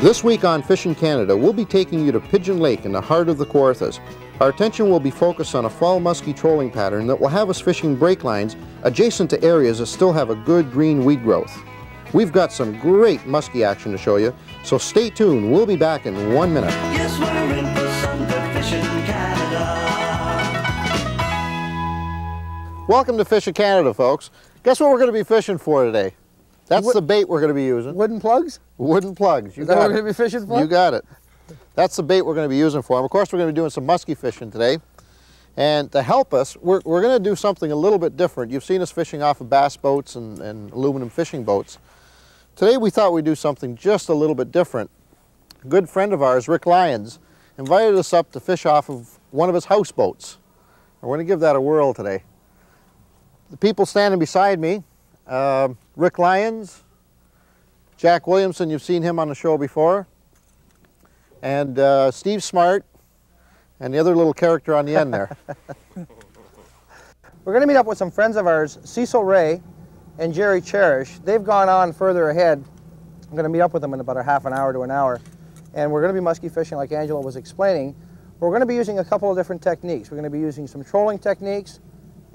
This week on Fish'n Canada, we'll be taking you to Pigeon Lake in the heart of the Kawarthas. Our attention will be focused on a fall muskie trolling pattern that will have us fishing break lines adjacent to areas that still have a good green weed growth. We've got some great muskie action to show you, so stay tuned. We'll be back in one minute. Yes, we're in for some good fishing Canada. Welcome to Fish'n Canada, folks. Guess what we're going to be fishing for today? That's the bait we're going to be using. Wooden plugs? Wooden plugs. You Is that got what we're it. going to be fishing for? You got it. That's the bait we're going to be using for them. Of course, we're going to be doing some muskie fishing today. And to help us, we're, we're going to do something a little bit different. You've seen us fishing off of bass boats and, and aluminum fishing boats. Today we thought we'd do something just a little bit different. A good friend of ours, Rick Lyons, invited us up to fish off of one of his houseboats. And we're going to give that a whirl today. The people standing beside me, um, Rick Lyons, Jack Williamson, you've seen him on the show before, and uh, Steve Smart, and the other little character on the end there. We're going to meet up with some friends of ours, Cecil Ray and Jerry Cherish. They've gone on further ahead. I'm going to meet up with them in about a half an hour to an hour. And we're going to be muskie fishing like Angelo was explaining. We're going to be using a couple of different techniques. We're going to be using some trolling techniques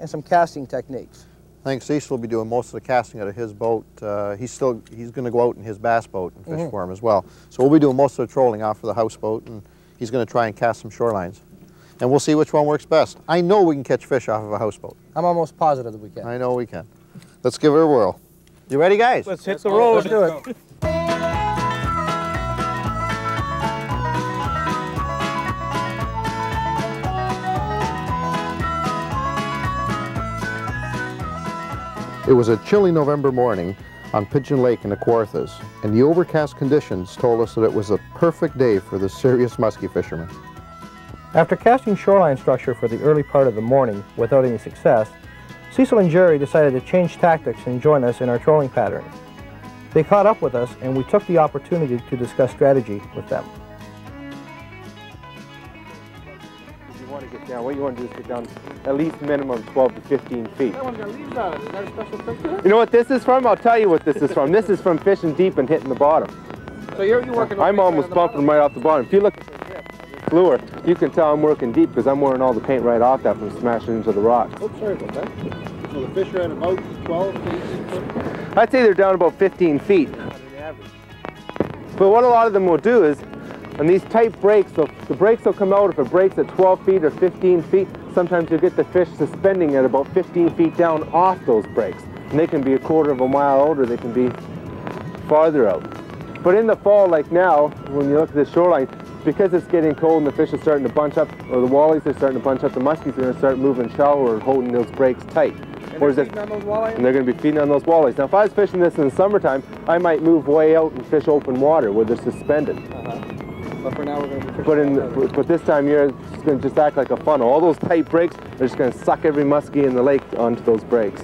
and some casting techniques. I think Cecil will be doing most of the casting out of his boat. Uh, he's still he's going to go out in his bass boat and fish for him as well. So we'll be doing most of the trolling off of the houseboat, and he's going to try and cast some shorelines. And we'll see which one works best. I know we can catch fish off of a houseboat. I'm almost positive that we can. I know we can. Let's give it a whirl. You ready, guys? Let's hit the road. Let's do it. It was a chilly November morning on Pigeon Lake in the Kawarthas, and the overcast conditions told us that it was a perfect day for the serious muskie fishermen. After casting shoreline structure for the early part of the morning without any success, Cecil and Jerry decided to change tactics and join us in our trolling pattern. They caught up with us and we took the opportunity to discuss strategy with them. Get down, what you want to do is get down at least minimum 12 to 15 feet. You know what this is from? I'll tell you what this is from. This is from fishing deep and hitting the bottom. So you're, you're working I'm almost bumping right off the bottom. If you look at the lure, you can tell I'm working deep because I'm wearing all the paint right off that from smashing into the rocks. Oh, sorry about that. So the fish are at about 12 to 18 foot? I'd say they're down about 15 feet. But what a lot of them will do is, on these tight breaks, so the breaks will come out if it breaks at 12 feet or 15 feet. Sometimes you'll get the fish suspending at about 15 feet down off those breaks. And they can be a quarter of a mile out or they can be farther out. But in the fall, like now, when you look at the shoreline, because it's getting cold and the fish are starting to bunch up, or the walleyes are starting to bunch up, the muskies are going to start moving shallower and holding those breaks tight. Whereas if- and they're going to be feeding on those walleyes. Now, if I was fishing this in the summertime, I might move way out and fish open water where they're suspended. But for now we're going to be But in but this time year, it's going to just act like a funnel. All those tight breaks, they're just going to suck every muskie in the lake onto those breaks.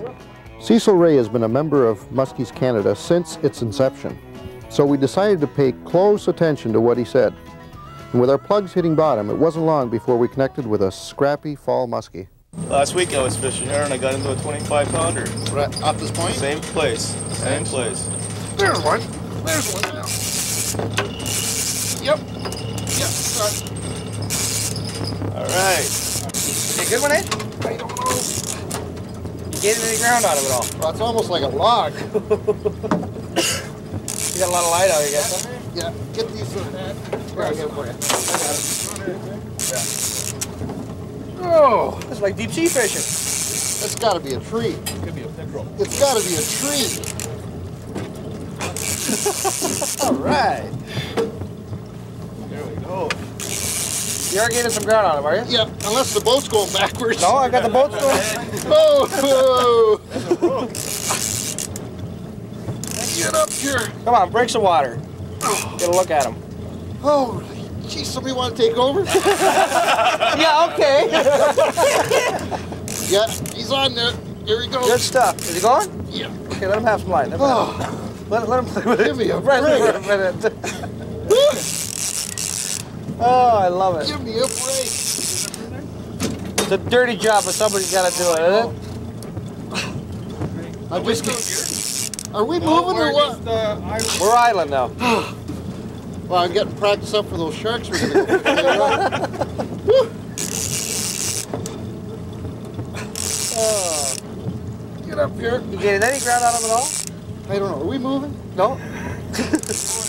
Cecil Ray has been a member of Muskies Canada since its inception, so we decided to pay close attention to what he said. And with our plugs hitting bottom, it wasn't long before we connected with a scrappy fall muskie. Last week I was fishing here and I got into a 25 pounder. Right off this point? Same place, same place. There's one. There's one now. Yep. Yep. All right. Is it a good one, eh? I don't know. You get any ground out of it all. Well, it's almost like a log. You got a lot of light out, I guess. huh? Yeah. Get these. Here, I'll get it for you. oh, This is like deep sea fishing. that's got to be a tree. Could be a pickerel. It's got to be a tree. All right. There. You are getting some ground on it, are you? Yeah, unless the boat's going backwards. No, I got the boat going. Oh, Get up here. Come on, break some water. Get a look at him. Oh, geez, somebody want to take over? Yeah, okay. yeah, he's on there. Here he goes. Good stuff. Is he going? Yeah. Okay, let him have some light. Let him, Oh, let, let him play with Give me a break. for a minute. Oh, I love it. give me a break. It's a dirty job, but somebody's got to do it, isn't it? I'm just. Are we moving or what? Uh, we're island now. Well, I'm getting practice up for those sharks we're gonna go. Woo. Oh. Get up here. You getting any ground out of it all? I don't know. Are we moving? No.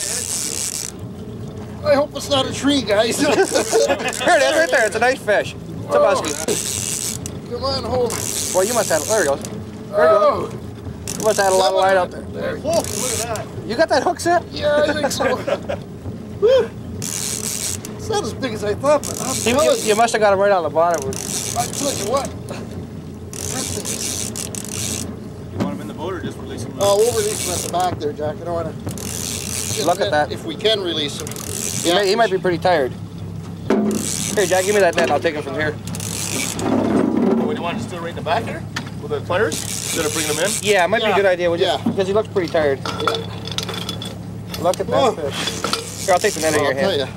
I hope it's not a tree, guys. Here it is, right there. It's a nice fish. It's a muskie. Come on, hold it. Boy, you must have. There it goes. There Oh, You must have had a lot of light out there. there. Whoa, look at that. You got that hook set? Yeah, I think so. Woo. It's not as big as I thought, but I'm You, you, you, you must have got it right on the bottom. I tell you what. You want him in the boat or just release him? Oh, we'll release him at the back there, Jack. I don't want to. Look at that. If we can release him. He, may, he might be pretty tired. Here, Jack, give me that net. and I'll take him from here. What, do you want to just do it right in the back here? With the pliers? Instead of bringing them in? Yeah, it might be a good idea. We'll just, yeah. Because he looks pretty tired. Look at that Oh. fish. Here, I'll take the net out Well, of I'll your tell hand.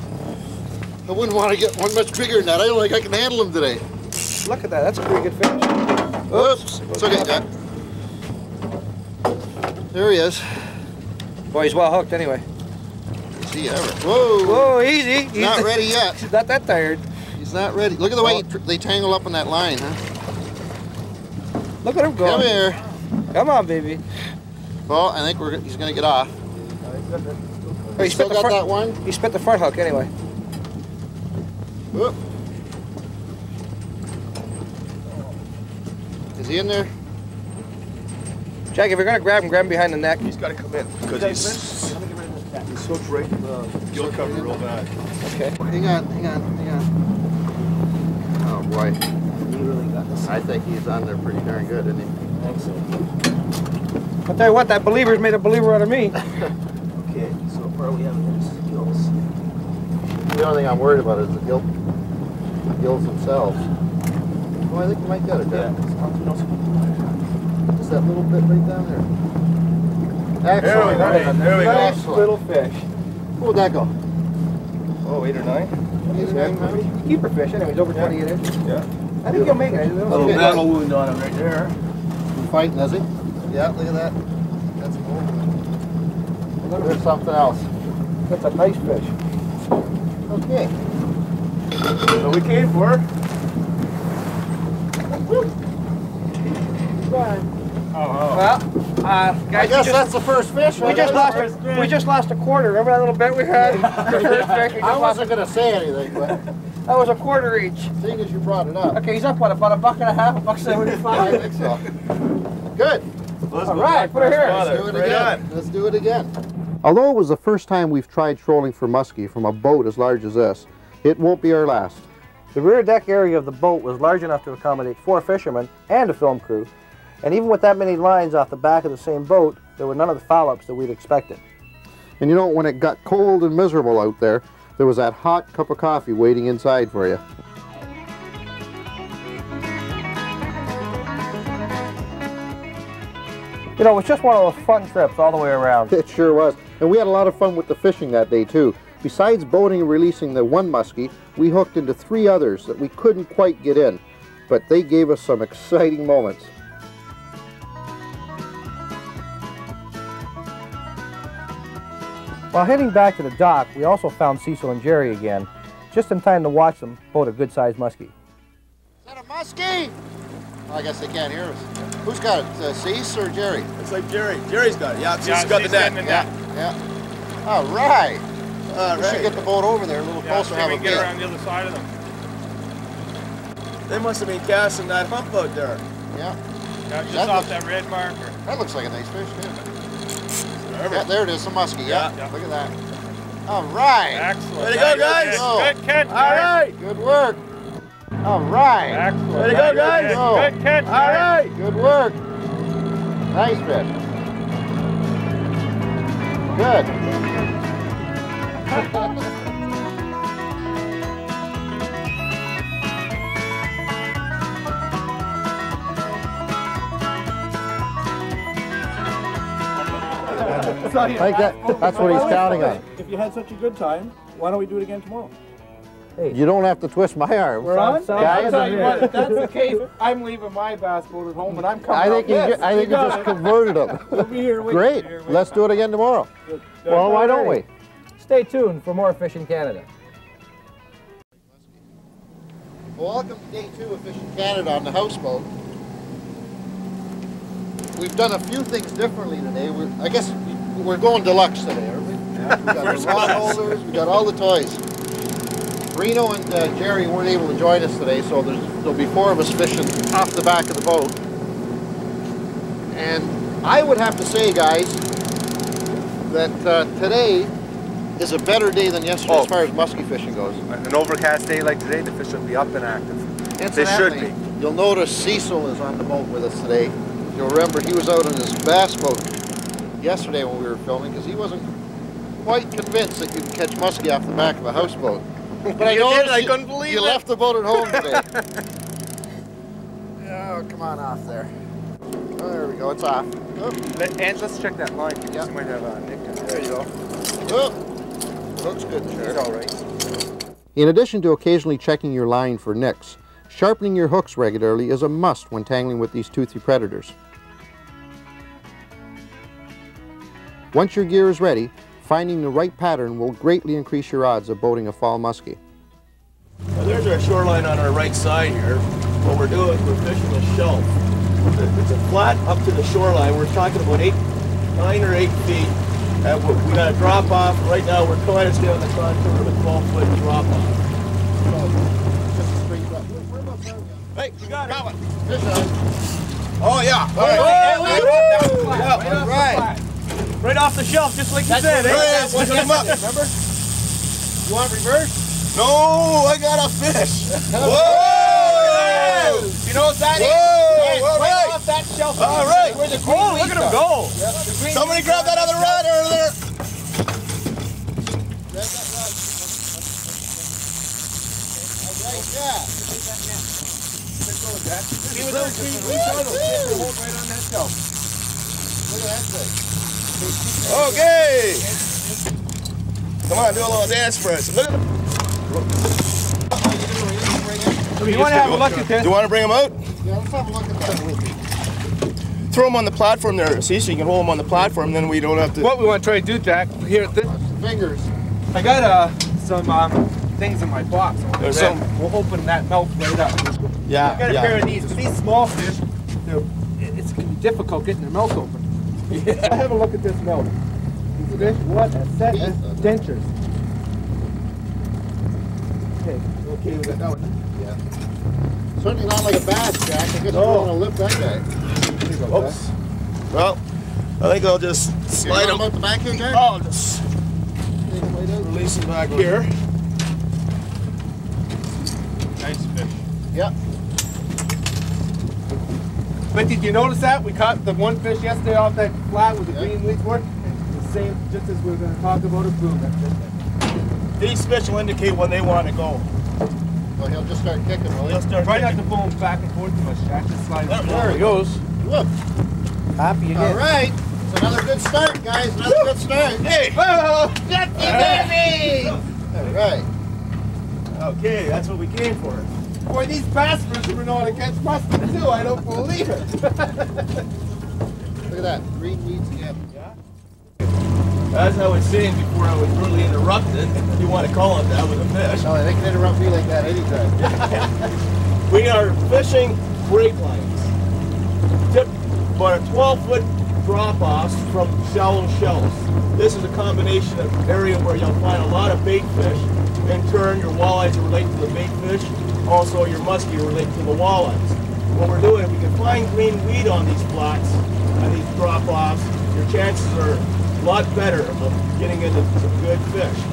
you. I wouldn't want to get one much bigger than that. I don't think I can handle him today. Look at that. That's a pretty good fish. Oops. It's okay, Jack. There he is. Boy, he's well hooked anyway. Is he ever? Whoa. Whoa, easy. He's not ready yet. He's not that tired. He's not ready. Look at the way he they tangle up in that line, huh? Look at him go. Come here. Come on, baby. Well, I think we're, he's going to get off. Oh, he Still spit the got front. that one? He spit the front hook anyway. Whoop. Is he in there? Jack, if you're gonna grab him, grab him behind the neck. He's got to come in. Because he's, he's so right in uh, the gill cover real bad. Okay. Hang on, hang on, hang on. Oh boy. He really got this. I think he's on there pretty darn good, isn't he? I'll tell you what, that believer's made a believer out of me. Okay, so far we have his gills. The only thing I'm worried about is the gill, the gills themselves. Oh, I think you might get it, Jack. Just that little bit right down there. There we Excellent. go. There we go. Excellent. Little fish. Where would that go? Oh, eight or nine? Eight or nine, maybe? Keeper fish, anyways, over 28 inches. Yeah. I think he'll make it. Little Okay. battle wound on him right there. He's fighting, is he? Yeah, look at that. That's cool. There's something else. That's a nice fish. Okay. So we came for. Oh, oh, Well, uh, guys, I guess just, that's the first fish. we right just there. lost. We just lost a quarter. Remember that little bet we had? The first fish, we I wasn't gonna say anything, but That was a quarter each. seeing as you brought it up, Okay, he's up what about a buck and a half, a buck seventy-five. I seventy-five. think so. Good. Let's All go right, put her here. Let's do it Right again. on. Let's do it again. Although it was the first time we've tried trolling for muskie from a boat as large as this, it won't be our last. The rear deck area of the boat was large enough to accommodate four fishermen and a film crew, and even with that many lines off the back of the same boat, there were none of the foul-ups that we'd expected. And you know, when it got cold and miserable out there, there was that hot cup of coffee waiting inside for you. You know, it was just one of those fun trips all the way around. It sure was. And we had a lot of fun with the fishing that day, too. Besides boating and releasing the one muskie, we hooked into three others that we couldn't quite get in, but they gave us some exciting moments. While heading back to the dock, we also found Cecil and Jerry again, just in time to watch them boat a good-sized muskie. Is that a muskie? Well, I guess they can't hear us. Who's got it? Uh, Cease or Jerry? It's like Jerry. Jerry's got it. Yeah, Yeah, he's got the he's net. the Yeah. net. Yeah. All right. All We should get the boat over there a little Yeah, closer. see if have we a get bit. around the other side of them. They must have been casting that hump out there. Yeah. Yeah, just That off looks- that red marker. That looks like a nice fish, too. Forever. Yeah, oh, there it is, a muskie. Yeah. Yeah. Look at that. All right. Excellent. Way to go, guys. go. Good catch, All right. Good work. All right. Excellent. Way to go, guys. good. Go. Good catch, All right. Good work. Nice fish. Good. I think that, that's what he's counting on. If you had such a good time, why don't we do it again tomorrow? You don't have to twist my arm. We're on? Guys, I'll tell you what, if that's the case, I'm leaving my bass boat at home and I'm coming I out think you, this. ju- I think you just converted him. We'll be here waiting. Great. Let's do it again tomorrow. Well, why don't we? Stay tuned for more Fish'n Canada. Welcome to day two of Fish'n Canada on the houseboat. We've done a few things differently today. We're, I guess we're going deluxe today, aren't we? we got the rod holders, we got all the toys. Reno and uh, Jerry weren't able to join us today, so there's, there'll be four of us fishing off the back of the boat. And I would have to say, guys, that uh, today is a better day than yesterday Oh. as far as musky fishing goes. An overcast day like today, the fish will be up and active. They should be. You'll notice Cecil is on the boat with us today. You'll remember he was out on his bass boat yesterday when we were filming because he wasn't quite convinced that you could catch muskie off the back of a houseboat. But I You did? I couldn't believe you it. left the boat at home today. oh, come on off there. Oh, there we go. It's off. Oh, Let, and let's check that line because Yeah. you might have uh, a nick in there you go. Oh, looks good, He's Sheriff. all right. In addition to occasionally checking your line for nicks, sharpening your hooks regularly is a must when tangling with these toothy predators. Once your gear is ready, finding the right pattern will greatly increase your odds of boating a fall muskie. Now, there's our shoreline on our right side here. What we're doing is we're fishing a shelf. It's a flat up to the shoreline. We're talking about eight, nine or eight feet. And we we got a drop off. Right now we're trying to stay on the contour of a 12 foot drop off. Hey, you got it. Oh yeah. All right. All right. Right off the shelf, just like you said. eh? Remember? You want reverse? No, I got a fish. Whoa! You know what that is? Whoa! Hey, All right right. off that shelf. All right. Where the green oh, look at him go. Somebody grab that other rod over there. See what those green? Those fish hold right on that shelf. Okay. Come on, do a little dance for us. Look at them. You want to have a look at Do this? you want to bring them out? Yeah, let's have a look at that. Throw them on the platform there. See, so you can hold them on the platform. Then we don't have to. What we want to try to do, Jack, here at this, Fingers. I got uh, some um, things in my box. There's some- We'll open that mouth right up. Yeah, I got a pair of these. These small fish, it's gonna be difficult getting their mouth open. I have a look at this mouth. These fish, what a set of dentures. Okay, okay with that one. Yeah. Certainly not like a bass, Jack. I guess you No. want to lift that guy. Oops. Well, I think I'll just slide Slide him them. out the back here, Jack? I'll just Take him right out. release them back here. Nice fish. Yeah. But did you notice that? We caught the one fish yesterday off that flat with the Yeah. green weeds were. The same, just as we are gonna talk about a boom. These fish will indicate when they want to go. So he'll just start kicking, will he? They'll start. Try not kicking. to boom back and forth too much, Jack. Just slide. There- There he goes. Look. Happy All again. right. It's another good start, guys. Another good start. Hey. All right. Okay, that's what we came for. Boy, these bass fishermen know how to catch muskie too. I don't believe it. Look at that. Green weeds again. As I was saying before I was rudely interrupted, if you want to call it that with a fish, No, they can interrupt me like that anytime. we are fishing break lines. Tip about a 12 foot drop offs from shallow shells. This is a combination of area where you'll find a lot of bait fish. In turn, your walleyes relate to the bait fish. Also, your muskie relate to the walleyes. What we're doing, if we can find green weed on these flats and these drop offs, your chances are a lot better of getting into some good fish.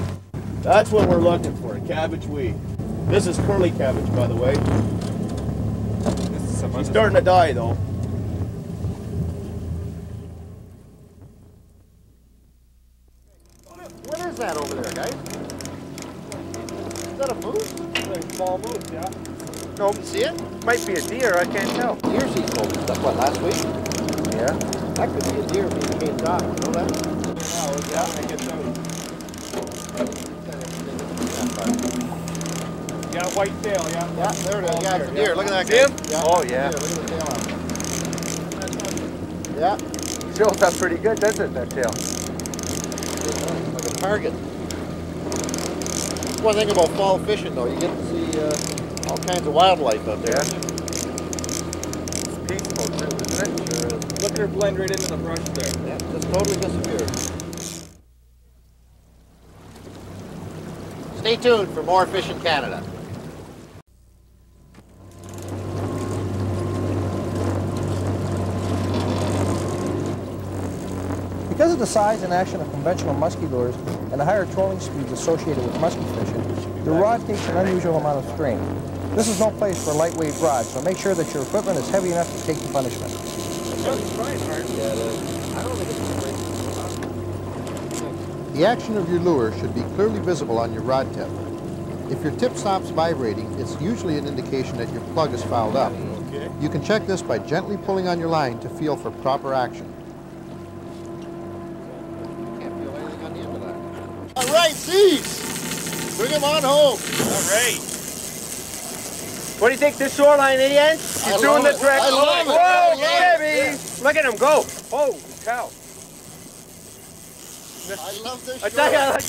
That's what we're looking for, cabbage weed. This is curly cabbage, by the way. He's starting to die, though. What is that over there, guys? Is that a moose? A Small moose, yeah. No. You see it? Might be a deer. I can't tell. Deer seed told us that, what, last week? Yeah. That could be a deer being caged off. You know that? Yeah, white tail. Yeah. Yeah, there it is. Yeah, it's a deer. Look at that See guy. him? Yeah, Oh, yeah. Look at the tail on it. Yeah, Shows up pretty good, doesn't it? That tail. like a target. That's one thing about fall fishing, though. You get to see uh, all kinds of wildlife out there. It's peaceful too, isn't it? Sure is. Look at her blend right into the brush there. Yeah, just totally disappeared. Stay tuned for more Fish'n Canada. Because of the size and action of conventional musky lures and the higher trolling speeds associated with musky fishing, the rod takes an unusual amount of strain. This is no place for a lightweight rod, so make sure that your equipment is heavy enough to take the punishment. The action of your lure should be clearly visible on your rod tip. If your tip stops vibrating, it's usually an indication that your plug is fouled up. Okay. You can check this by gently pulling on your line to feel for proper action. Bring him on home. All right. What do you think this shoreline, Ian? I He's doing the it. trick. I love it. Whoa, I love baby! it. Look at him go. Holy cow. I love this I tell you,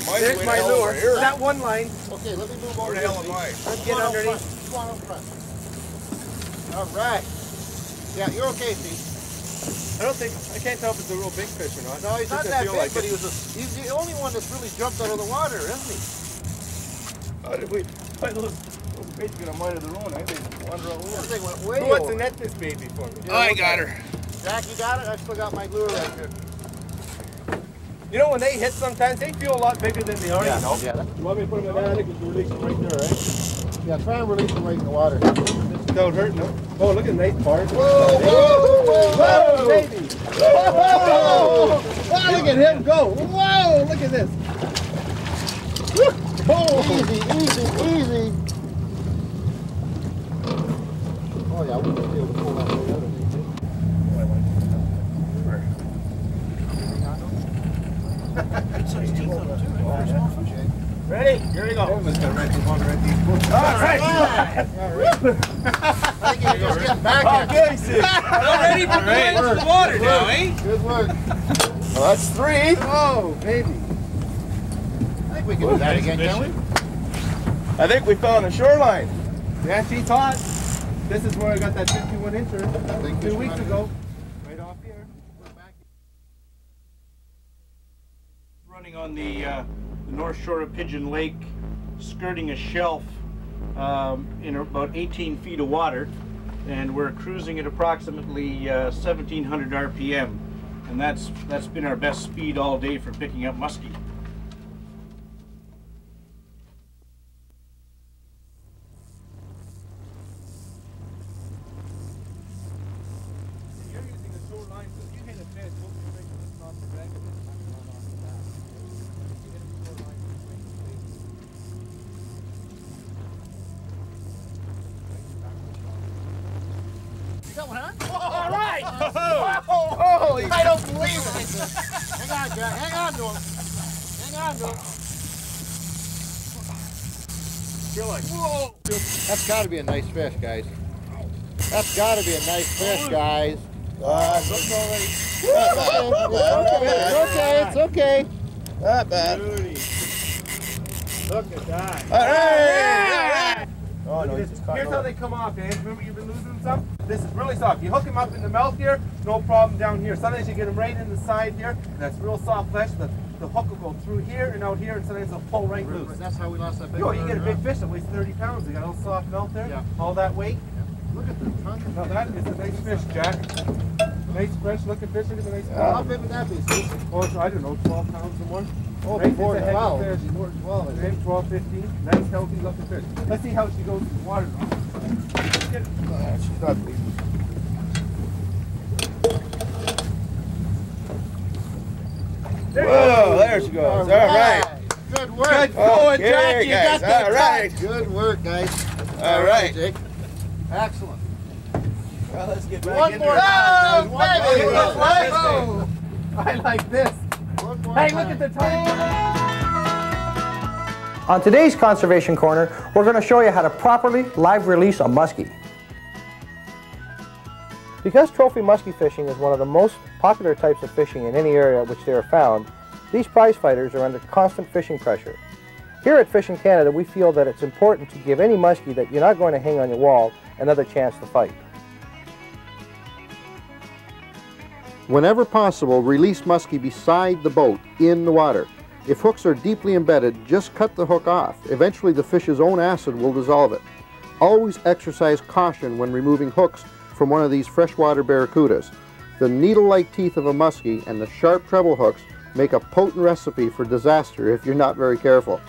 shore. like, there's my lure. here. That one line. Okay, let me move over Where the here, hell am I? Let's get underneath. front. Come on up front. All right. Yeah, you're okay, Cease. I don't think, I can't tell if it's a real big fish or not. No, he's not that big, like but it. he was a, he's the only one that's really jumped out of the water, isn't he? How did we? I those those baits get a mind of their own. I think wander all That over. thing went way Who wants to net this baby for me? I got her. Jack, you got it? I still got my lure right here. You know, when they hit sometimes, they feel a lot bigger than they are, you know? Yeah, You want me to put him in that? I think we can release him right there, right? yeah, try and release him right in the water. Don't hurt, no? Oh, look at the nice bars. Whoa, whoa, whoa, Whoa, baby! whoa! Wow, look at him go! Whoa, look at this! Oh. Easy, easy, easy. Oh yeah, we should be able to pull that way out of there. Ready? Here we go. All right. All right. I think you're just getting back here. Okay, sis. I'm ready for the water now, eh? Good work. Well, that's three. Oh, baby. I think we can do that again, can we? I think we found the shoreline. Yeah, she's hot. This is where I got that 51 incher Think two weeks ago. Right off here. running on the, uh, the north shore of Pigeon Lake, skirting a shelf um, in about 18 feet of water, and we're cruising at approximately uh, 1700 RPM, and that's that's been our best speed all day for picking up muskie. You're using a shoreline, so if you hit a fish, we'll be bringing this off the back of it. I'm going off the back. If you hit a shoreline, you swing the bait. All right. Holy! I don't believe it. Hang on, Jack. Hang on to him. Hang on to him. Whoa! That's got to be a nice fish, guys. That's got to be a nice fish, guys. Uh, It's okay. It's okay. not bad. Look at that. All right. Oh no, at he's this. just Here's how they come off, eh? Remember you've been losing some? This is really soft. You hook them up in the mouth here, no problem down here. Sometimes you get them right in the side here, and that's real soft flesh. The, the hook will go through here and out here, and sometimes they'll pull right loose. That's how we lost that big Yo, you get a big fish that weighs 30 pounds. They got a little soft melt there. Yeah. All that weight. on. Look at the ton. Now that is a nice fish, Jack. Nice fresh looking fish. Look at the nice How fish. big would that be, Steve? Oh, I don't know, 12 pounds or more. Oh, Right, it's 12. fish. Before 12, I think. 12, 15. Nice, healthy looking fish. Let's see how she goes in the water. Get. She's not bleeding. Whoa, there she goes. All right. Good work. Good oh, going, Jack. Jack. You guys. got that All right. Good work, guys. All right. Jake. Excellent. Well, let's get back One in more there. time, guys. One more time. Oh, I like this. One more Hey, time. look at the time. On today's Conservation Corner, we're going to show you how to properly live release a muskie. Because trophy muskie fishing is one of the most popular types of fishing in any area at which they are found, these prize fighters are under constant fishing pressure. Here at Fish'n Canada, we feel that it's important to give any muskie that you're not going to hang on your wall another chance to fight. Whenever possible, release muskie beside the boat in the water. If hooks are deeply embedded, just cut the hook off. Eventually the fish's own acid will dissolve it. Always exercise caution when removing hooks from one of these freshwater barracudas. The needle-like teeth of a muskie and the sharp treble hooks make a potent recipe for disaster if you're not very careful.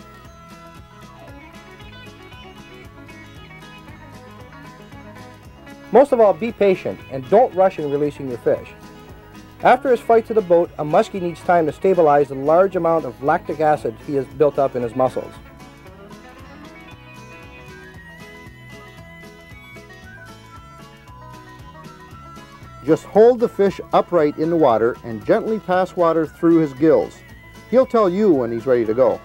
Most of all, be patient and don't rush in releasing your fish. After his fight to the boat, a muskie needs time to stabilize the large amount of lactic acid he has built up in his muscles. Just hold the fish upright in the water and gently pass water through his gills. He'll tell you when he's ready to go.